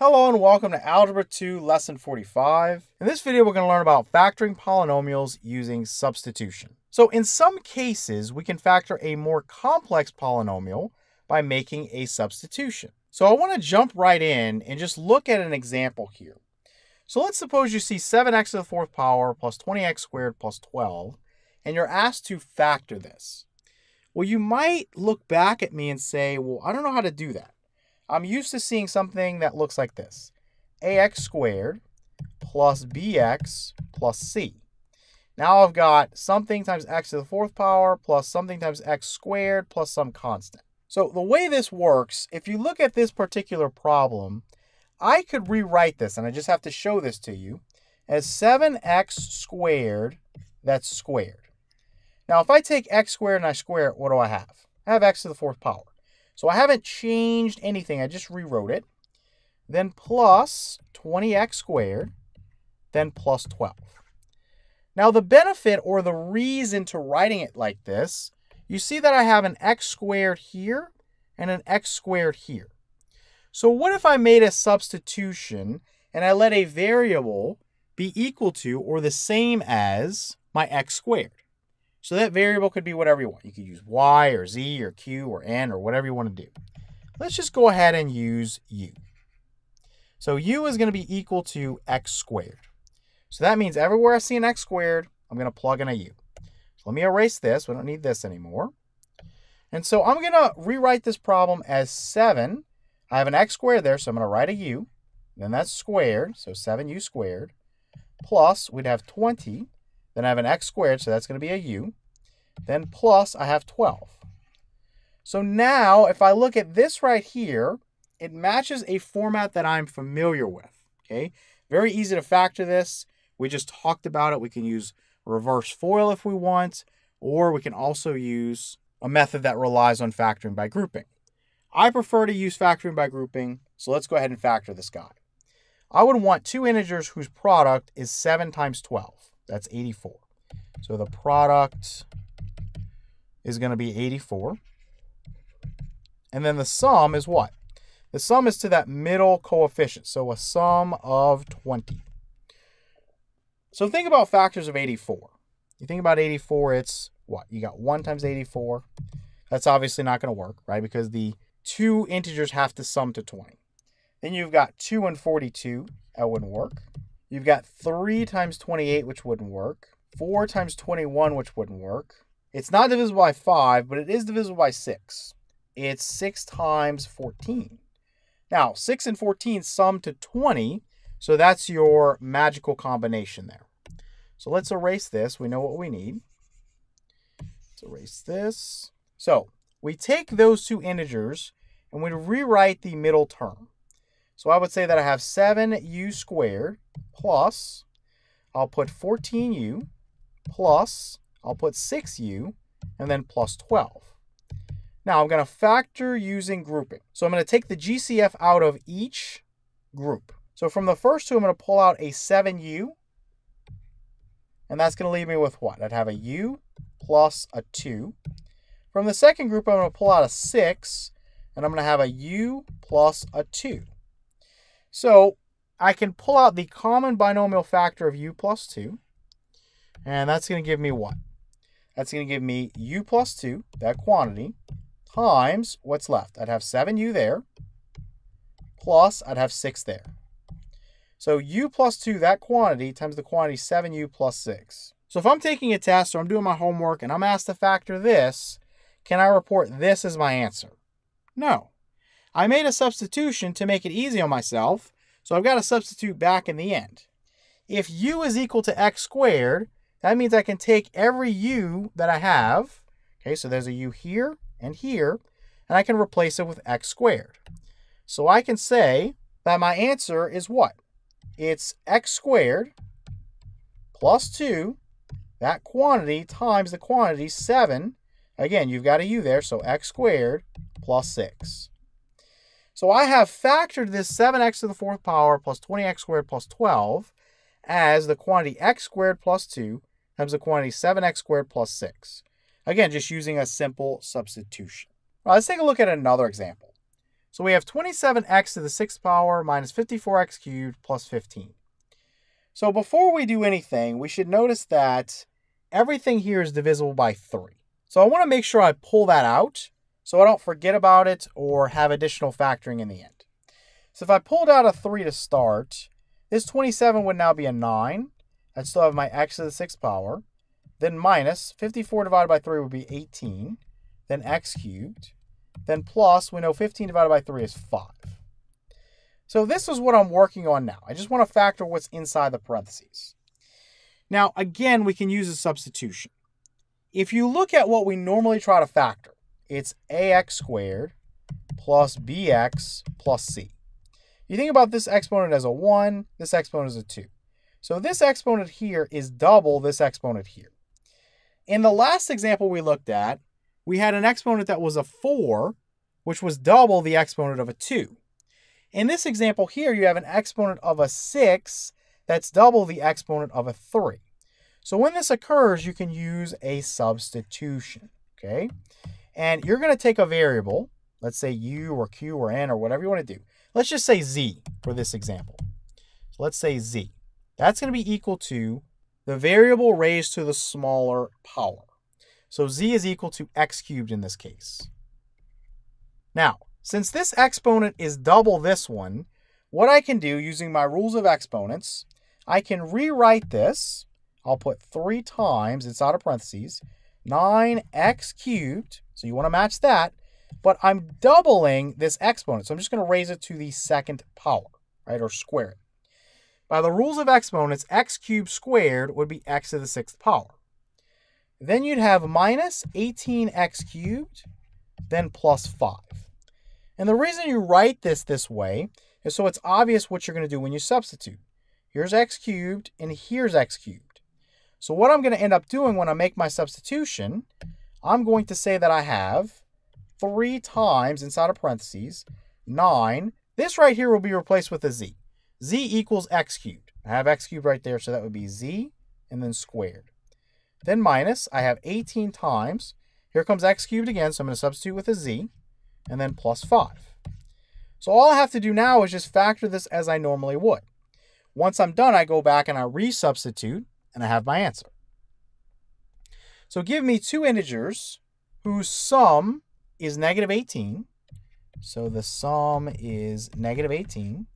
Hello and welcome to Algebra 2 Lesson 45. In this video, we're going to learn about factoring polynomials using substitution. So in some cases, we can factor a more complex polynomial by making a substitution. So I want to jump right in and just look at an example here. So let's suppose you see 7x to the fourth power plus 20x squared plus 12, and you're asked to factor this. Well, you might look back at me and say, well, I don't know how to do that. I'm used to seeing something that looks like this. ax squared plus bx plus c. Now I've got something times x to the fourth power plus something times x squared plus some constant. So the way this works, if you look at this particular problem, I could rewrite this, and I just have to show this to you, as 7x squared that's squared. Now if I take x squared and I square it, what do I have? I have x to the fourth power. So I haven't changed anything. I just rewrote it. Then plus 20x squared, then plus 12. Now the benefit or the reason to writing it like this, you see that I have an x squared here and an x squared here. So what if I made a substitution and I let a variable be equal to or the same as my x squared? So that variable could be whatever you want. You could use y or z or q or n or whatever you want to do. Let's just go ahead and use u. So u is going to be equal to x squared. So that means everywhere I see an x squared, I'm going to plug in a u. So let me erase this. We don't need this anymore. And so I'm going to rewrite this problem as 7. I have an x squared there, so I'm going to write a u. Then that's squared, so 7u squared. Plus, we'd have 20 then I have an x squared, so that's going to be a u. Then plus I have 12. So now if I look at this right here, it matches a format that I'm familiar with. Okay, very easy to factor this. We just talked about it. We can use reverse FOIL if we want, or we can also use a method that relies on factoring by grouping. I prefer to use factoring by grouping, so let's go ahead and factor this guy. I would want two integers whose product is 7 times 12. That's 84. So the product is going to be 84. And then the sum is what? The sum is to that middle coefficient, so a sum of 20. So think about factors of 84. You think about 84, it's what? You got 1 times 84. That's obviously not going to work, right? Because the two integers have to sum to 20. Then you've got 2 and 42. That wouldn't work. You've got 3 times 28, which wouldn't work. 4 times 21, which wouldn't work. It's not divisible by 5, but it is divisible by 6. It's 6 times 14. Now, 6 and 14 sum to 20, so that's your magical combination there. So let's erase this. We know what we need. Let's erase this. So we take those two integers and we rewrite the middle term. So I would say that I have 7u squared plus, I'll put 14u plus, I'll put 6u, and then plus 12. Now I'm going to factor using grouping. So I'm going to take the GCF out of each group. So from the first two, I'm going to pull out a 7u, and that's going to leave me with what? I'd have a u plus a 2. From the second group, I'm going to pull out a 6, and I'm going to have a u plus a 2. So I can pull out the common binomial factor of u plus 2. And that's going to give me what? That's going to give me u plus 2, that quantity, times what's left. I'd have 7u there, plus I'd have 6 there. So u plus 2, that quantity, times the quantity 7u plus 6. So if I'm taking a test or I'm doing my homework and I'm asked to factor this, can I report this as my answer? No. I made a substitution to make it easy on myself, so I've got to substitute back in the end. If u is equal to x squared, that means I can take every u that I have, okay, so there's a u here and here, and I can replace it with x squared. So I can say that my answer is what? It's x squared plus 2, that quantity times the quantity 7. Again, you've got a u there, so x squared plus 6. So I have factored this 7x to the fourth power plus 20x squared plus 12 as the quantity x squared plus 2 times the quantity 7x squared plus 6. Again, just using a simple substitution. let's take a look at another example. So we have 27x to the sixth power minus 54x cubed plus 15. So before we do anything, we should notice that everything here is divisible by 3. So I want to make sure I pull that out so I don't forget about it or have additional factoring in the end. So if I pulled out a 3 to start, this 27 would now be a 9. I'd still have my x to the sixth power. Then minus 54 divided by 3 would be 18. Then x cubed. Then plus, we know 15 divided by 3 is 5. So this is what I'm working on now. I just want to factor what's inside the parentheses. Now, again, we can use a substitution. If you look at what we normally try to factor, it's ax squared plus bx plus c. You think about this exponent as a 1, this exponent as a 2. So this exponent here is double this exponent here. In the last example we looked at, we had an exponent that was a 4, which was double the exponent of a 2. In this example here, you have an exponent of a 6 that's double the exponent of a 3. So when this occurs, you can use a substitution, okay? And you're going to take a variable, let's say u or q or n or whatever you want to do. Let's just say z for this example. So let's say z. That's going to be equal to the variable raised to the smaller power. So z is equal to x cubed in this case. Now, since this exponent is double this one, what I can do using my rules of exponents, I can rewrite this. I'll put 3 times inside of parentheses, 9x cubed, so you want to match that, but I'm doubling this exponent, so I'm just going to raise it to the second power, right, or square it. By the rules of exponents, x cubed squared would be x to the sixth power. Then you'd have minus 18x cubed, then plus 5. And the reason you write this this way is so it's obvious what you're going to do when you substitute. Here's x cubed, and here's x cubed. So what I'm going to end up doing when I make my substitution, I'm going to say that I have 3 times, inside of parentheses, 9. This right here will be replaced with a z z equals x cubed. I have x cubed right there, so that would be z and then squared. Then minus, I have 18 times. Here comes x cubed again, so I'm going to substitute with a z, and then plus 5. So all I have to do now is just factor this as I normally would. Once I'm done, I go back and I resubstitute, and I have my answer. So give me two integers whose sum is negative 18. So the sum is negative 18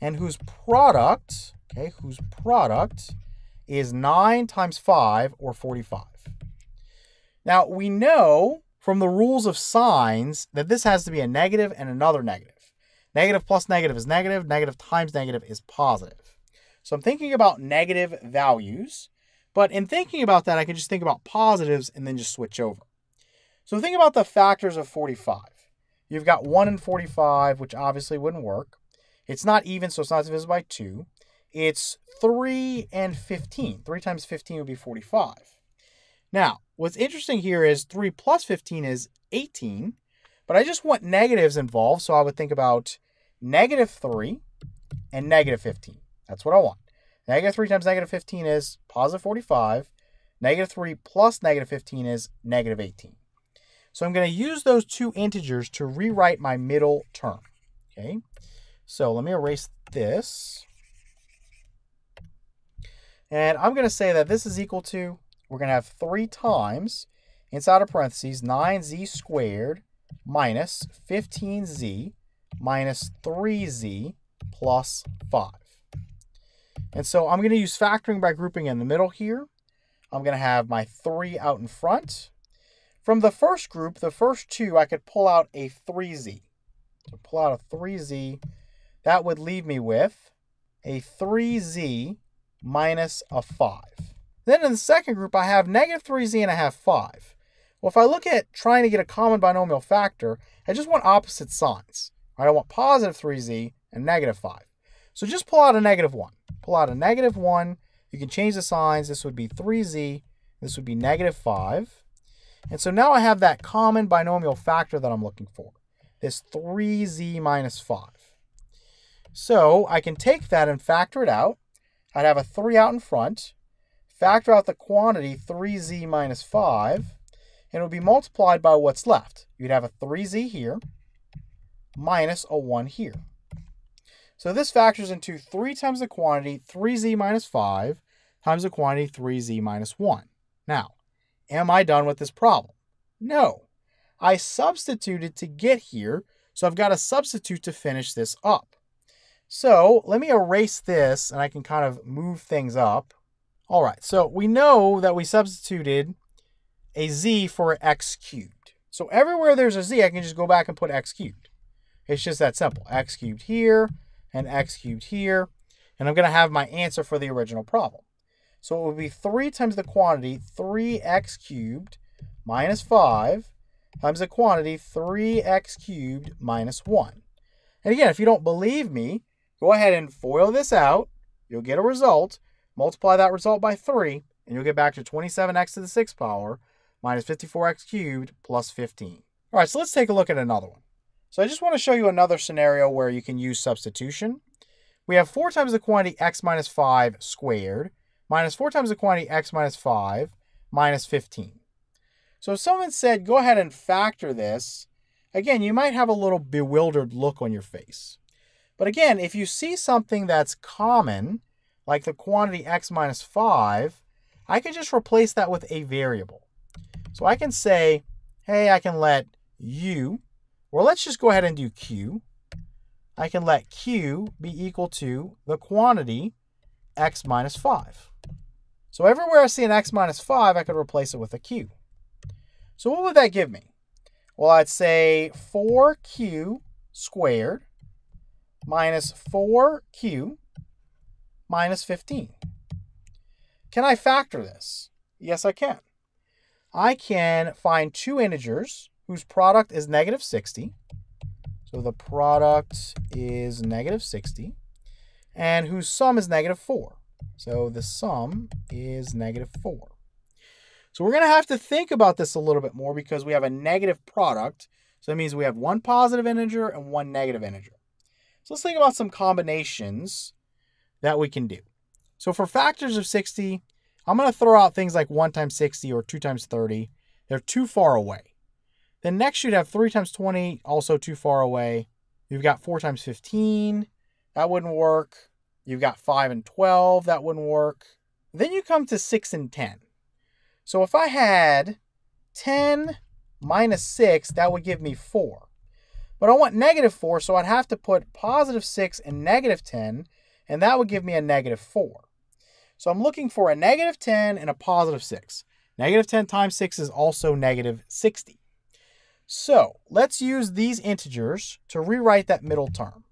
and whose product, okay, whose product is 9 times 5 or 45. Now, we know from the rules of signs that this has to be a negative and another negative. Negative plus negative is negative, negative Negative times negative is positive. So I'm thinking about negative values, but in thinking about that, I can just think about positives and then just switch over. So think about the factors of 45. You've got 1 and 45, which obviously wouldn't work. It's not even, so it's not divisible by 2. It's 3 and 15. 3 times 15 would be 45. Now, what's interesting here is 3 plus 15 is 18, but I just want negatives involved, so I would think about negative 3 and negative 15. That's what I want. Negative 3 times negative 15 is positive 45. Negative 3 plus negative 15 is negative 18. So I'm going to use those two integers to rewrite my middle term. Okay, so let me erase this. And I'm going to say that this is equal to, we're going to have 3 times, inside of parentheses, 9z squared minus 15z minus 3z plus 5. And so I'm going to use factoring by grouping in the middle here. I'm going to have my 3 out in front. From the first group, the first two, I could pull out a 3z. So pull out a 3z that would leave me with a 3z minus a 5. Then in the second group, I have negative 3z and I have 5. Well, if I look at trying to get a common binomial factor, I just want opposite signs. Right? I want positive 3z and negative 5. So just pull out a negative 1. Pull out a negative 1. You can change the signs. This would be 3z. This would be negative 5. And so now I have that common binomial factor that I'm looking for. This 3z minus 5. So I can take that and factor it out. I'd have a 3 out in front, factor out the quantity 3z minus 5, and it would be multiplied by what's left. You'd have a 3z here, minus a 1 here. So this factors into 3 times the quantity 3z minus 5 times the quantity 3z minus 1. Now, am I done with this problem? No. I substituted to get here, so I've got to substitute to finish this up. So let me erase this and I can kind of move things up. All right, so we know that we substituted a z for x cubed. So everywhere there's a z, I can just go back and put x cubed. It's just that simple. x cubed here and x cubed here. And I'm going to have my answer for the original problem. So it would be 3 times the quantity 3x cubed minus 5 times the quantity 3x cubed minus 1. And again, if you don't believe me, go ahead and FOIL this out. You'll get a result. Multiply that result by 3, and you'll get back to 27x to the 6th power minus 54x cubed plus 15. All right, so let's take a look at another one. So I just want to show you another scenario where you can use substitution. We have 4 times the quantity x minus 5 squared minus 4 times the quantity x minus 5 minus 15. So if someone said, go ahead and factor this, again, you might have a little bewildered look on your face. But again, if you see something that's common, like the quantity x minus 5, I can just replace that with a variable. So I can say, hey, I can let u, or let's just go ahead and do q. I can let q be equal to the quantity x minus 5. So everywhere I see an x minus 5, I could replace it with a q. So what would that give me? Well, I'd say 4q squared minus 4q minus 15. Can I factor this? Yes, I can. I can find two integers whose product is negative 60. So the product is negative 60. And whose sum is negative 4. So the sum is negative 4. So we're going to have to think about this a little bit more because we have a negative product. So that means we have one positive integer and one negative integer. So let's think about some combinations that we can do. So for factors of 60, I'm going to throw out things like 1 times 60 or 2 times 30. They're too far away. Then next you'd have 3 times 20, also too far away. You've got 4 times 15. That wouldn't work. You've got 5 and 12. That wouldn't work. Then you come to 6 and 10. So if I had 10 minus 6, that would give me 4. But I want negative 4, so I'd have to put positive 6 and negative 10 and that would give me a negative 4. So I'm looking for a negative 10 and a positive 6. Negative 10 times 6 is also negative 60. So let's use these integers to rewrite that middle term.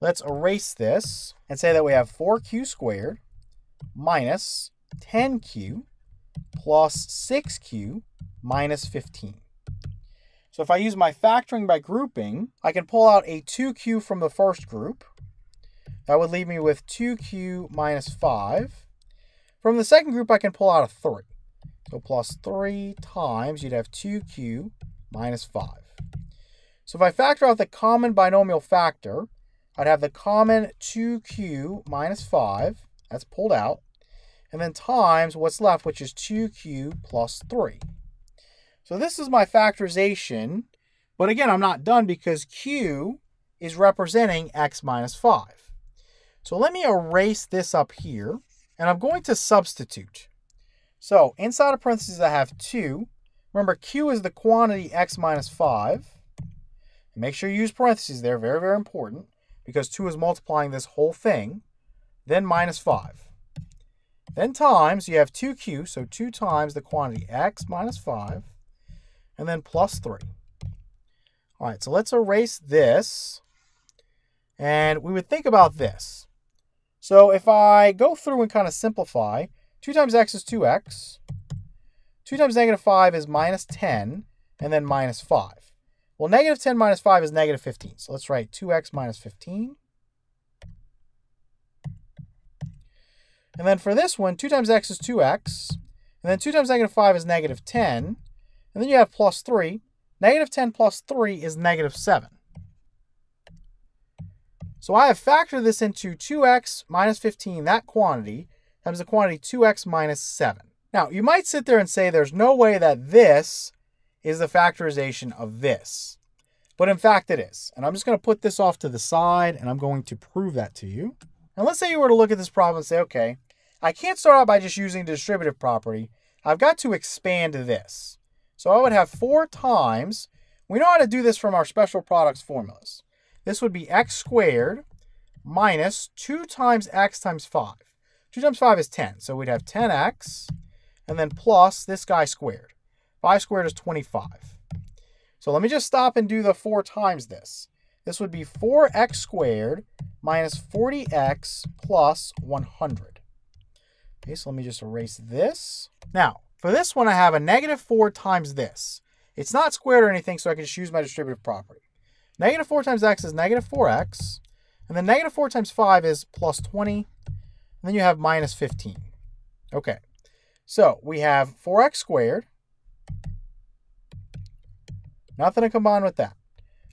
Let's erase this and say that we have 4q squared minus 10q plus 6q minus 15. So if I use my factoring by grouping, I can pull out a 2q from the first group that would leave me with 2q minus 5. From the second group, I can pull out a 3. So plus 3 times, you'd have 2q minus 5. So if I factor out the common binomial factor, I'd have the common 2q minus 5. That's pulled out. And then times what's left, which is 2q plus 3. So this is my factorization. But again, I'm not done because q is representing x minus 5. So let me erase this up here, and I'm going to substitute. So inside of parentheses, I have 2. Remember, q is the quantity x minus 5. And make sure you use parentheses there, very, very important, because 2 is multiplying this whole thing. Then minus 5. Then times, you have 2q, so 2 times the quantity x minus 5, and then plus 3. All right, so let's erase this. And we would think about this. So if I go through and kind of simplify, 2 times x is 2x. 2 times negative 5 is minus 10, and then minus 5. Well, negative 10 minus 5 is negative 15. So let's write 2x minus 15. And then for this one, 2 times x is 2x. And then 2 times negative 5 is negative 10. And then you have plus 3. Negative 10 plus 3 is negative 7. So I have factored this into 2x minus 15, that quantity, times the quantity 2x minus 7. Now, you might sit there and say there's no way that this is the factorization of this. But in fact, it is. And I'm just going to put this off to the side and I'm going to prove that to you. And let's say you were to look at this problem and say, okay, I can't start out by just using the distributive property. I've got to expand this. So I would have 4 times, we know how to do this from our special products formulas. This would be x squared minus 2 times x times 5. 2 times 5 is 10, so we'd have 10x and then plus this guy squared. 5 squared is 25. So let me just stop and do the 4 times this. This would be 4x squared minus 40x plus 100. Okay, so let me just erase this. Now, for this one, I have a negative 4 times this. It's not squared or anything, so I can just use my distributive property. Negative 4 times x is negative 4x. And then negative 4 times 5 is plus 20. And then you have minus 15. Okay, so we have 4x squared Nothing to combine with that.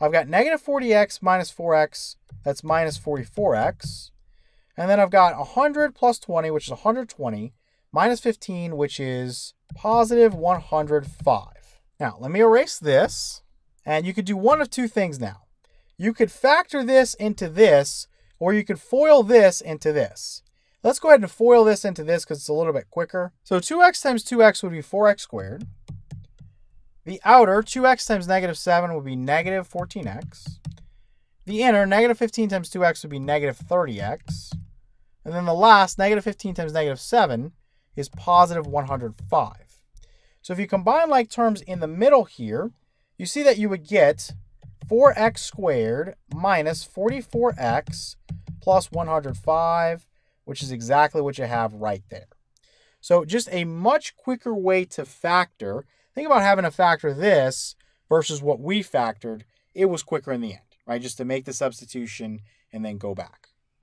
I've got negative 40x minus 4x. That's minus 44x. And then I've got 100 plus 20, which is 120, minus 15, which is positive 105. Now, let me erase this. And you could do one of two things now. You could factor this into this, or you could FOIL this into this. Let's go ahead and FOIL this into this because it's a little bit quicker. So 2x times 2x would be 4x squared. The outer, 2x times negative 7 would be negative 14x. The inner, negative 15 times 2x would be negative 30x. And then the last, negative 15 times negative 7, is positive 105. So if you combine like terms in the middle here, you see that you would get 4x squared minus 44x plus 105, which is exactly what you have right there. So just a much quicker way to factor Think about having to factor this versus what we factored. It was quicker in the end, right? Just to make the substitution and then go back.